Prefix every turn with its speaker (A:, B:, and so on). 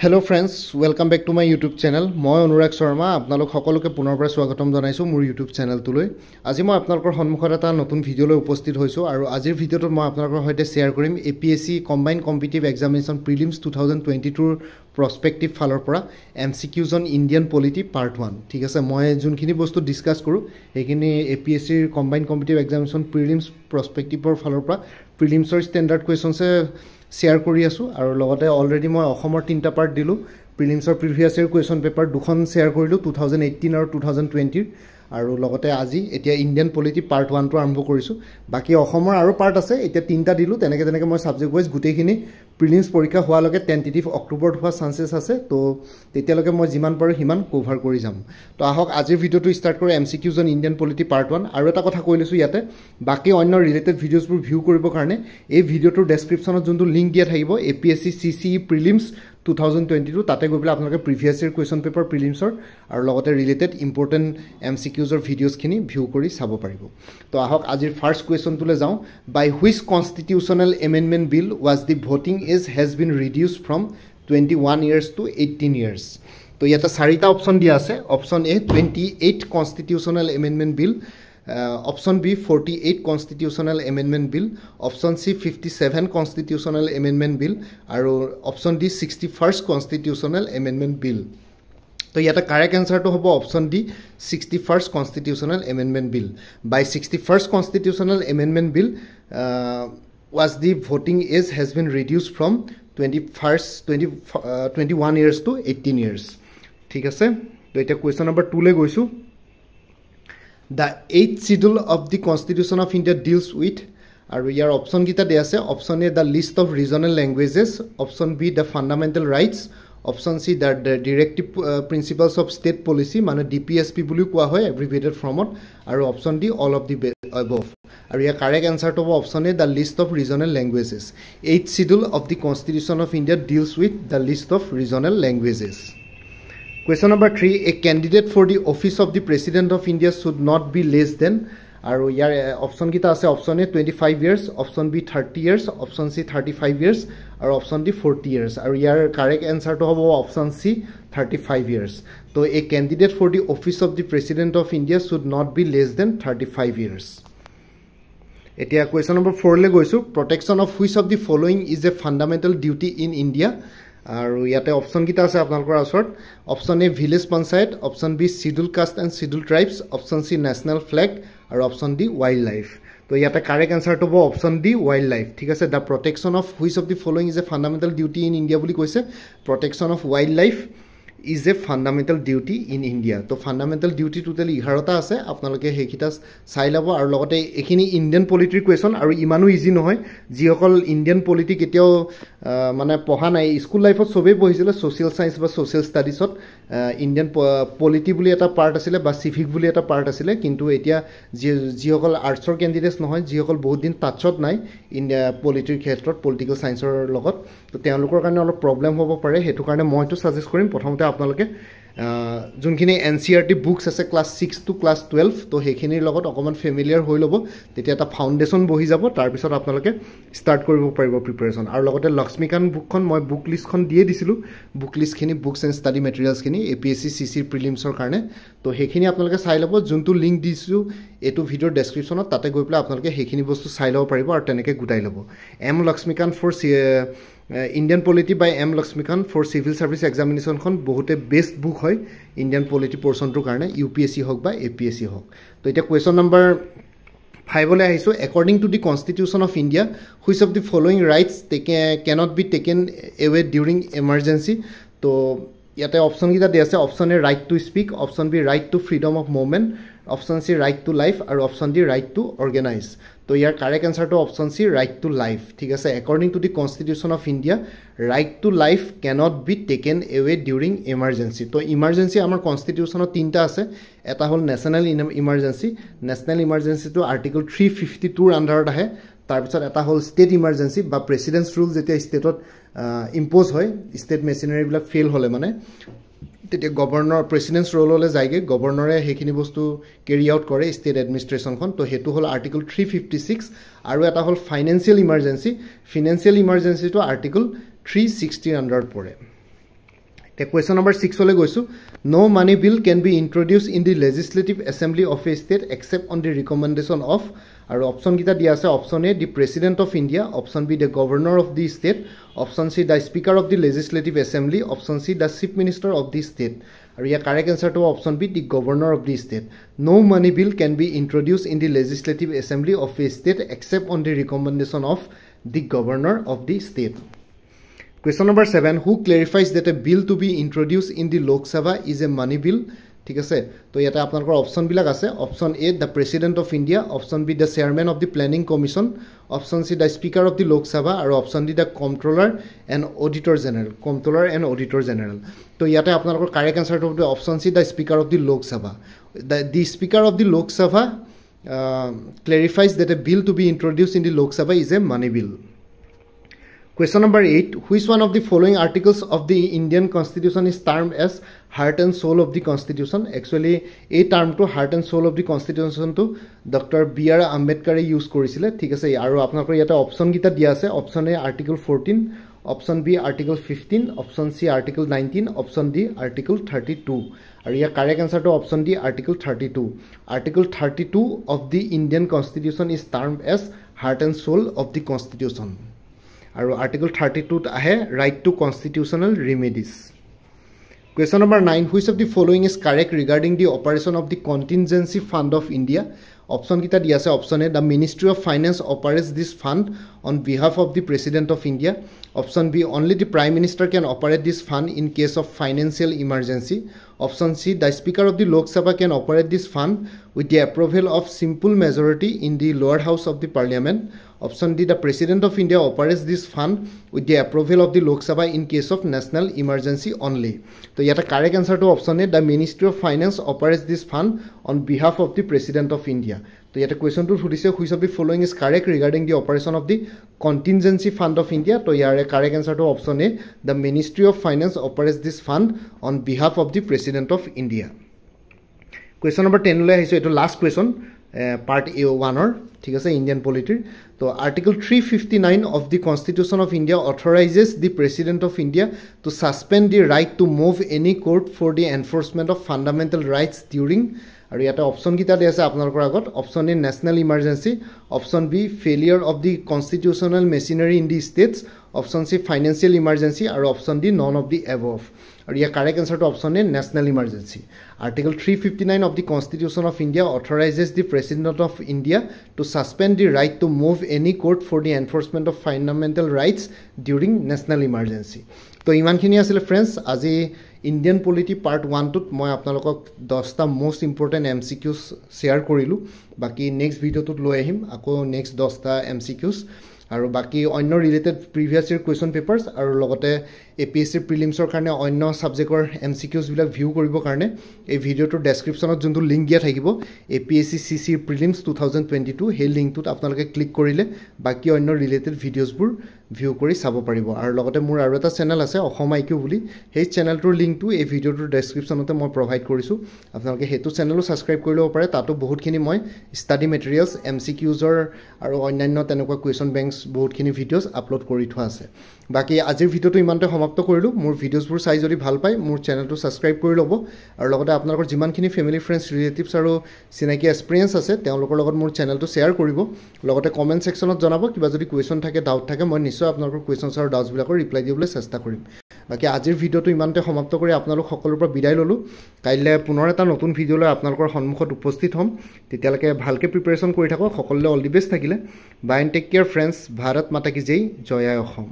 A: Hello' friends welcome back to my YouTube channel মই অনুৰাগ শৰ্মা আপোনালোক সকলোকে পুনৰ পৰা স্বাগতম জনাইছোঁ মোৰ ইউটিউব চেনেলটোলৈ আজি মই আপোনালোকৰ সন্মুখত এটা নতুন ভিডিঅ'লৈ উপস্থিত হৈছোঁ আৰু আজিৰ ভিডিঅ'টোত মই আপোনালোকৰ সৈতে শ্বেয়াৰ কৰিম A P S C combined competitive examination prelims two thousand twenty tour prospective ফালৰ পৰা M C Qs on Indian polity part one ঠিক আছে মই যোনখিনি বস্তু ডিছকাছ কৰোঁ সেইখিনি এ পি এছ চিৰ কম্বাইন কম্পিটিভ এক্সামিনেশ্যন প্ৰিলিমছ প্ৰস্পেক্টিভৰ ফালৰ পৰা প্ৰিলিমছৰ ষ্টেণ্ডাৰ্ড কুৱেশ্যনছে শ্বেয়াৰ কৰি আছোঁ আৰু লগতে অলৰেডি মই অসমৰ তিনিটা পাৰ্ট দিলোঁ প্ৰিলিমছৰ প্ৰিভিয়াছ ইয়েৰ কুৱেশ্যন পেপাৰ দুখন শ্বেয়াৰ কৰিলোঁ টু থাউজেণ্ড এইটিন আৰু টু থাউজেণ্ড টুৱেণ্টিৰ আৰু লগতে আজি এতিয়া ইণ্ডিয়ান পলিটি পাৰ্ট ওৱানটো আৰম্ভ কৰিছোঁ। বাকী অসমৰ আৰু পাৰ্ট আছে এতিয়া তিনিটা দিলোঁ তেনেকৈ তেনেকৈ মই ছাবজেক্ট ৱাইজ গোটেইখিনি প্ৰিলিমছ পৰীক্ষা হোৱালৈকে টেণ্টেটিভ অক্টোবৰত হোৱা চান্সেছ আছে তো তেতিয়ালৈকে মই যিমান পাৰোঁ সিমান কভাৰ কৰি যাম। তো আহক আজিৰ ভিডিঅ'টো ষ্টাৰ্ট কৰোঁ M C Qs on Indian polity part one আৰু এটা কথা কৈ লৈছোঁ ইয়াতে বাকী অন্য ৰিলেটেড ভিডিঅ'জবোৰ ভিউ কৰিবৰ কাৰণে এই ভিডিঅ'টোৰ ডেছক্ৰিপশ্যনত যোনটো লিংক দিয়া থাকিব A P S C C C E prelims two thousand twenty two তাতে গৈ পেলাই আপোনালোকে প্ৰিভিয়াছ ইয়েৰ কুৱেশ্যন পেপাৰ প্ৰিলিমছৰ আৰু লগতে ৰিলেটেড ইম্পৰ্টেণ্ট এম চি কিউজৰ ভিডিঅ'জখিনি ভিউ কৰি চাব পাৰিব। তো আহক আজিৰ ফাৰ্ষ্ট কুৱেশ্যনটোলৈ যাওঁ। By which constitutional amendment bill was the voting age has been reduced from twenty one years to eighteen years তো ইয়াতে চাৰিটা অপশ্যন দিয়া আছে। Option A twenty eight constitutional amendment bill option B forty eight constitutional amendment bill option C fifty seven constitutional amendment bill আৰু option D sixty first constitutional amendment bill তো ইয়াতে correct এনচাৰটো হ'ব option D sixty first constitutional amendment bill by sixty first constitutional amendment bill was the voting age has been reduced from twenty first twenty twenty one years to eighteen years ঠিক আছে? তো এতিয়া question number টুলৈ গৈছোঁ। The eight schedule of the constitution of India deals with আৰু ইয়াৰ অপশ্যনকেইটা দিয়া আছে। Option A the list of regional languages option B the fundamental rights option C the directive principles of state policy মানে D P S P বুলিও কোৱা হয় abbreviated ফৰ্মত আৰু option D all of the above আৰু ইয়াৰ correct এনচাৰটো হ'ব option A the list of regional languages eight schedule of the constitution of India deals with the list of regional languages question number three a candidate for the office of the president of India should not be less than আৰু ইয়াৰ অপশ্যনকেইটা আছে option A twenty five years option B thirty years option C thirty five years আৰু option D forty years আৰু ইয়াৰ correct এনচাৰটো হ'ব option C thirty five years তো a candidate for the office of the president of India should not be less than thirty five years এতিয়া question number ফ'ৰলৈ গৈছোঁ। Protection of which of the following is a fundamental duty in India আৰু ইয়াতে অপশ্যনকেইটা আছে আপোনালোকৰ ওচৰত। Option A village panchayat option B scheduled caste and scheduled tribes option C national flag আৰু অপশ্যন ডি ৱাইল্ড লাইফ তো ইয়াতে correct এনচাৰটো হ'ব অপশ্যন ডি ৱাইল্ড লাইফ ঠিক আছে the protection of which of the following is a fundamental duty in India বুলি কৈছে? Protection of wildlife is a fundamental duty in India তো fundamental duty total এঘাৰটা আছে। আপোনালোকে সেইকেইটা চাই ল'ব আৰু লগতে এইখিনি ইণ্ডিয়ান পলিটিৰ কুৱেশ্যন আৰু ইমানো ইজি নহয়। যিসকল ইণ্ডিয়ান পলিটি কেতিয়াও মানে পঢ়া নাই। স্কুল লাইফত চবেই পঢ়িছিলে ছ'চিয়েল ছায়েন্স বা ছ'চিয়েল ষ্টাডিজত ইণ্ডিয়ান পলিটি বুলি এটা পাৰ্ট আছিলে বা চিভিক বুলি এটা পাৰ্ট আছিলে। কিন্তু এতিয়া যি যিসকল আৰ্টছৰ কেণ্ডিডেটছ নহয় যিসকল বহুত দিন টাচত নাই ইণ্ডিয়া পলিটিৰ ক্ষেত্ৰত পলিটিকেল ছায়েন্সৰ লগত তো তেওঁলোকৰ কাৰণে অলপ প্ৰব্লেম হ'ব পাৰে। সেইটো কাৰণে মইতো ছাজেষ্ট কৰিম। প্ৰথমতে আপোনালোকে যোনখিনি N C R T books আছে class six to class twelve তো সেইখিনিৰ লগত অকণমান ফেমিলিয়াৰ হৈ ল'ব। তেতিয়া এটা ফাউণ্ডেশ্যন বহি যাব তাৰপিছত আপোনালোকে ষ্টাৰ্ট কৰিব পাৰিব প্ৰিপেৰেশ্যন আৰু লগতে লক্ষ্মীকান্ত বুকখন মই বুক লিষ্টখন দিয়ে দিছিলোঁ। বুক লিষ্টখিনি books and study মেটেৰিয়েলছখিনি A P S C C চিৰ প্ৰিলিমছৰ কাৰণে। তো সেইখিনি আপোনালোকে চাই ল'ব। যোনটো লিংক দিছোঁ এইটো ভিডিঅ'ৰ ডেছক্ৰিপশ্যনত তাতে গৈ পেলাই আপোনালোকে সেইখিনি বস্তু চাই ল'ব পাৰিব আৰু তেনেকৈ গোটাই ল'ব। M Laxmikanth for C Indian polity by M Laxmikanth for civil services এক্সামিনেশ্যনখন বহুতে বেষ্ট বুক হয়। ইণ্ডিয়ান পলিটি পৰ্চনটোৰ কাৰণে ইউ পি এছ চি হওক বা এ পি এছ চি হওক। তো এতিয়া কুৱেশ্যন নম্বৰ ফাইভলৈ আহিছোঁ। According to the constitution of India which of the following rights take cannot be taken away during emergency তো ইয়াতে অপশ্যনকেইটা দিয়া আছে option A right to speak option B right to freedom of movement option C right to life আৰু option D right to organise তো ইয়াৰ correct এনচাৰটো option C right to life ঠিক আছে? According to the constitution of India right to life cannot be taken away during emergency তো emergency আমাৰ কনষ্টিটিউশ্যনত তিনিটা আছে। এটা হ'ল নেশ্যনেল ইমাৰ্জেঞ্চি নেশ্যনেল ইমাৰ্জেঞ্চিটো আৰ্টিকল থ্ৰী ফিফটি টুৰ আণ্ডাৰত আহে। তাৰপিছত এটা হ'ল ষ্টেট ইমাৰ্জেঞ্চি বা প্ৰেচিডেণ্টছ ৰুল যেতিয়া ষ্টেটত ইম্প'জ হয় ষ্টেট মেচিনাৰীবিলাক ফেইল হ'লে মানে তেতিয়া গভৰ্ণৰ প্ৰেচিডেণ্টছ ৰ'ললৈ যায়গৈ গভৰ্ণৰে সেইখিনি বস্তু কেৰি আউট কৰে ষ্টেট এডমিনিষ্ট্ৰেশ্যনখন তো সেইটো হ'ল আৰ্টিকল থ্ৰী ফিফটি ছিক্স আৰু এটা হ'ল ফাইনেন্সিয়েল ইমাৰ্জেঞ্চি ফিনেন্সিয়েল ইমাৰ্জেঞ্চিটো আৰ্টিকল থ্ৰী ছিক্সটিৰ আণ্ডাৰত পৰে। এতিয়া কুৱেশ্যন নম্বৰ ছিক্সলৈ গৈছোঁ। No' money bill can be introduce in the legislative assembly of a state except on the recommendation of আৰু অপশ্যনকেইটা দিয়া আছে option A the president of India option B the governor of the state option C the speaker of the legislative assembly option C the chief minister of the state আৰু ইয়াৰ correct এনচাৰটো option B the governor of the state no money bill can be introduce in the legislative assembly of a state except on the recommendation of the governor of the state question number seven who ক্লেৰিফাইজ that A bill to be introduce in the Lok Sabha is a money bill ঠিক আছে? তো ইয়াতে আপোনালোকৰ অপশ্যনবিলাক আছে। Option A the president of India option B the chairman of the planning commission option C the speaker of the Lok Sabha আৰু option D the controller and auditor general controller and auditor general তো ইয়াতে আপোনালোকৰ correct এনচাৰটো হ'ব option C the speaker of the Lok Sabha the the speaker of the Lok Sabha ক্লেৰিফাইজ that A bill to be introduce in the Lok Sabha is a money bill Question number 8 Which one of the following articles of the Indian Constitution is termed as heart and soul of the Constitution? Actually, এই টাৰ্মটো heart and soul of the কনষ্টিটিউশ্যনটো doctor B R আম্বেদকাৰে use কৰিছিলে। ঠিক আছে আৰু আপোনালোকৰ ইয়াতে অপশ্যনকেইটা দিয়া আছে। Option A article fourteen option B article fifteen option C article nineteen option D article thirty two আৰু ইয়াৰ correct এনচাৰটো option D article thirty two article thirty two of the Indian constitution is term as heart and soul of the constitution আৰু article thirty টুত আহে right two constitutional remedies question number nine which of the following is correct regarding the operation of the contingency fund of India অপশ্যনকেইটা দি আছে option A the ministry of finance operates this fund on behalf of the president of India option B only the prime minister can operate this fund in case of financial emergency option C the speaker of the Lok Sabha can operate this fund with the approval of simple majority in the lower house of the parliament option D the president of India operates this fund with the approval of the Lok Sabha in case of national emergency only তো ইয়াতে correct এনচাৰটো option A the ministry of finance operates this fund on behalf of the president of India তো ইয়াতে কুৱেশ্যনটো সুধিছে which of the following is correct regarding the operation of the contingency fund of India তো ইয়াৰে correct এনচাৰটো option A the ministry of finance operates this fund on behalf of the president of India question number টেনলৈ আহিছোঁ এইটো last question part এ ওৱানৰ ঠিক আছে Indian পলিটিৰ তো article three fifty nine of the constitution of India authorises the president of India to suspend the right to move any court for the enforcement of fundamental rights during আৰু ইয়াতে অপশ্যনকেইটা দিয়া আছে আপোনালোকৰ আগত option A national emergency option B failure of the constitutional machinery in the states option C financial emergency আৰু option D none of the above আৰু ইয়াৰ correct এনচাৰটো option A national emergency article three fifty nine of the constitution of India authorises the president of India to suspend the right to move any court for the enforcement of fundamental rights during national emergency তো ইমানখিনি আছিলে friends আজি Indian polity part ওৱানটোত মই আপোনালোকক দহটা most important M C Qs share কৰিলোঁ। বাকী next ভিডিঅ'টোত লৈ আহিম। আকৌ নেক্সট দহটা এম চি কিউজ আৰু বাকী অন্য related previous year question papers আৰু লগতে এ পি এছ চিৰ প্ৰিলিমছৰ কাৰণে অন্য ছাবজেক্টৰ এম চি কিউজবিলাক ভিউ কৰিবৰ কাৰণে এই ভিডিঅ'টোৰ ডেছক্ৰিপশ্যনত যোনটো লিংক দিয়া থাকিব A P S C C চিৰ prelims two thousand twenty two সেই লিংকটোত আপোনালোকে ক্লিক কৰিলে বাকী অন্য ৰিলেটেড ভিডিঅ'জবোৰ ভিউ কৰি চাব পাৰিব। আৰু লগতে মোৰ আৰু এটা চেনেল আছে অসম আই কিউ বুলি। সেই চেনেলটোৰ লিংকটো এই ভিডিঅ'টোৰ ডেছক্ৰিপশ্যনতে মই প্ৰভাইড কৰিছোঁ। আপোনালোকে সেইটো চেনেলো ছাবস্ক্ৰাইব কৰি ল'ব পাৰে। তাতো বহুতখিনি মই ষ্টাডি মেটেৰিয়েলছ এম চি কিউজৰ আৰু অন্যান্য তেনেকুৱা কুৱেশ্যন বেংকছ বহুতখিনি ভিডিঅ'জ আপলোড কৰি থোৱা আছে। বাকী আজিৰ ভিডিঅ'টো ইমানতে সমাপ্ত কৰিলোঁ। মোৰ ভিডিঅ'জবোৰ চাই যদি ভাল পায় মোৰ চেনেলটো ছাবস্ক্ৰাইব কৰি ল'ব। আৰু লগতে আপোনালোকৰ যিমানখিনি ফেমিলি ফ্ৰেণ্ডছ ৰিলেটিভছ আৰু চিনাকি এক্সপিৰিয়েঞ্চ আছে তেওঁলোকৰ লগত মোৰ চেনেলটো শ্বেয়াৰ কৰিব। লগতে কমেণ্ট ছেকশ্যনত জনাব। কিবা যদি কুৱেশ্যন থাকে ডাউট থাকে মই নিশ্চয় আপোনালোকৰ কুৱেশ্যনছ আৰু ডাউটছবিলাকৰ ৰিপ্লাই দিবলৈ চেষ্টা কৰিম। বাকী আজিৰ ভিডিঅ'টো ইমানতে সমাপ্ত কৰি আপোনালোক সকলোৰ পৰা বিদায় ল'লোঁ। কাইলৈ পুনৰ এটা নতুন ভিডিঅ' লৈ আপোনালোকৰ সন্মুখত উপস্থিত হ'ম। তেতিয়ালৈকে ভালকৈ প্ৰিপেৰেশ্যন কৰি থাকক। সকলোলৈ অল দি বেষ্ট থাকিলে। Bye and take care friends Bharat মাতা কি জয় জয় অসম